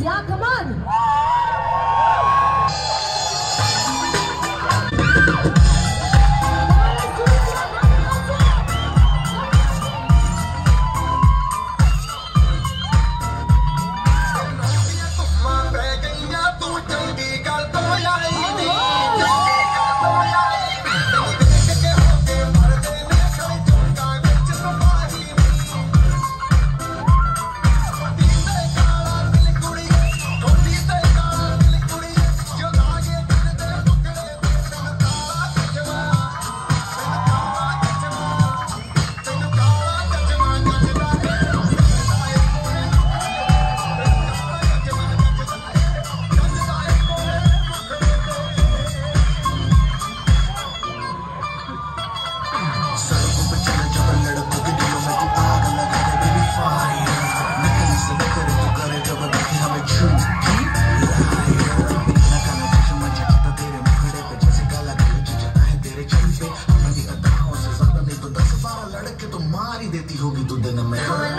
Yeah, come on. to din.